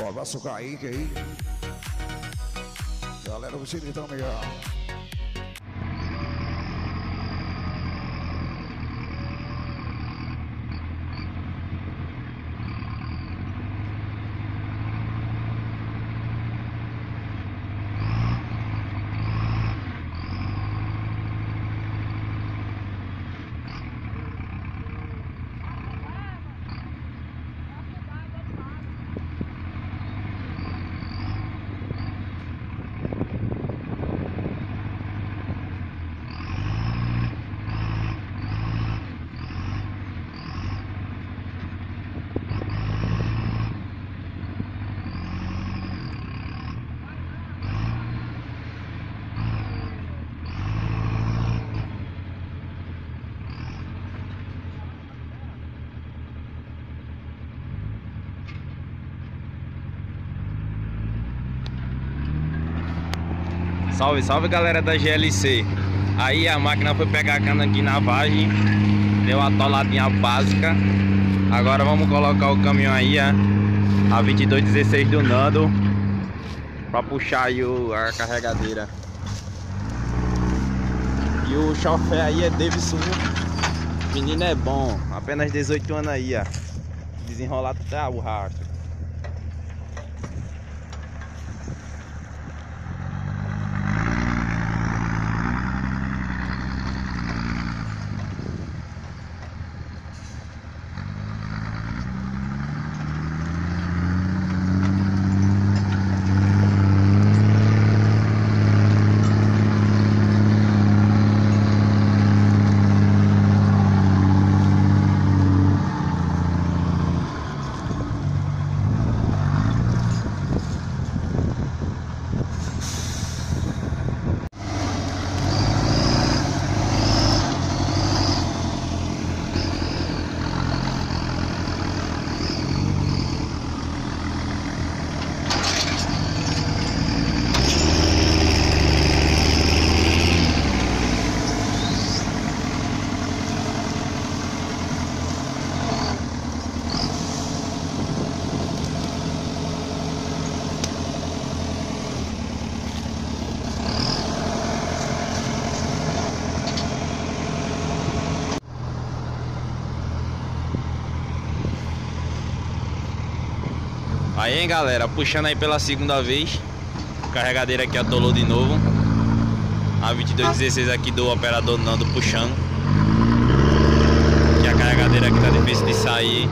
Um abraço Kaique aí. Galera do Cine também, Salve, salve galera da GLC Aí a máquina foi pegar a cana aqui na vagem Deu uma toladinha básica. Agora vamos colocar o caminhão aí a, a 2216 do Nando Pra puxar aí o, a carregadeira. E o chofé aí é Davidson Menino é bom Apenas 18 anos aí ó. Desenrolado até a borracha Aí, hein, galera, puxando aí pela segunda vez. Carregadeira aqui atolou de novo. A 2216 aqui do operador Nando puxando. Que a carregadeira aqui tá difícil de sair.